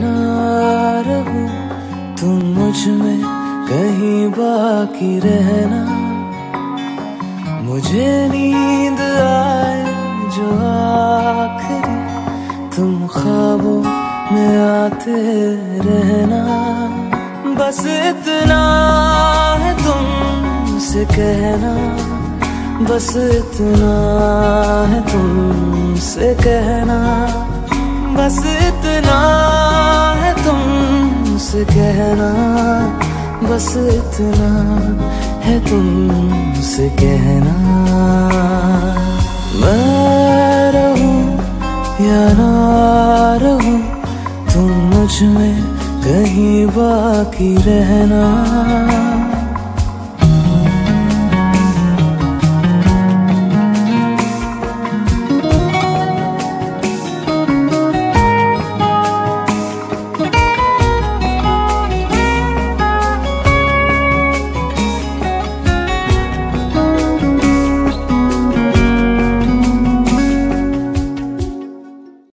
बना तुम मुझमें कहीं बाकी रहना। मुझे नींद आए जो आखिरी, तुम ख्वाबों में आते रहना। बस इतना है तुम तुमसे कहना, बस इतना है तुमसे कहना। बस इतना कहना, बस इतना है तुमसे कहना। मैं रहूँ या ना रहूँ, तुम मुझमें कहीं बाकी रहना।